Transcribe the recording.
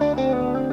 Música